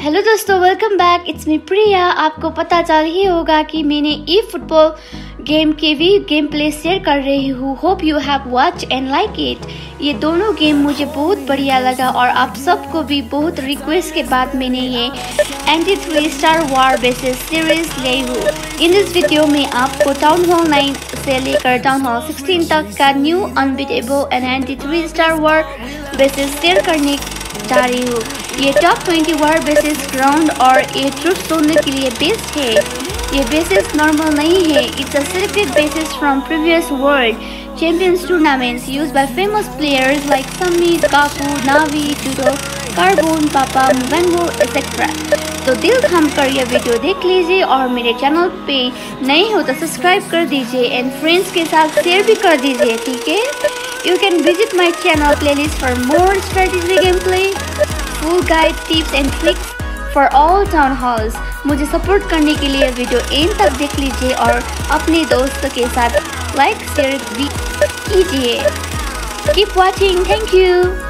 Hello दोस्तों welcome back it's me Priya आपको पता चल ही होगा कि मैंने ई फुटबॉल गेम के भी गेम प्ले शेयर कर रही हूँ. Hope you have watch and like it ये दोनों गेम मुझे बहुत बढ़िया लगा और आप सबको भी बहुत रिक्वेस्ट के बाद मैंने ये anti three star war bases series ले हूँ. इन दिस वीडियो में आपको टाउन हॉल नाइन से लेकर टाउन हॉल सिक्सटीन तक का new unbeatable and anti three star war bases share करने जा रही हूँ ये top twenty war bases ground और ये ट्रूथ सुनने के लिए बेस्ट है ये बेसिस नॉर्मल नहीं है it's a selected basis from previous world champions tournaments use by famous players like Sameer काकू नावी जूडो कार्बोन पापा मुवेंगो एक्सेट्रा तो दिल थाम कर यह वीडियो देख लीजिए और मेरे चैनल पे नए हो तो सब्सक्राइब कर दीजिए एंड फ्रेंड्स के साथ शेयर भी कर दीजिए, ठीक है? You can visit my channel playlist for more strategy gameplay full guide tips and tricks for all town halls मुझे सपोर्ट करने के लिए वीडियो एंड तक देख लीजिए और अपने दोस्तों के साथ लाइक शेयर भी कीजिए। Keep watching thank you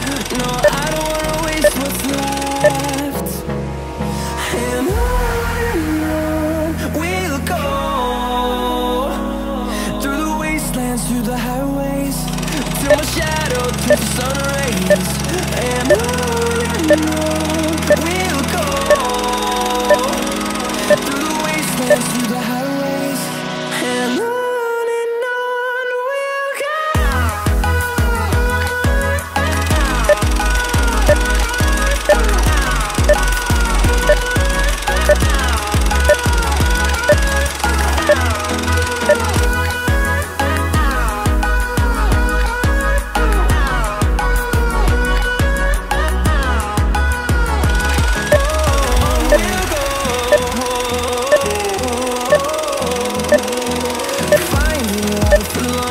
you love.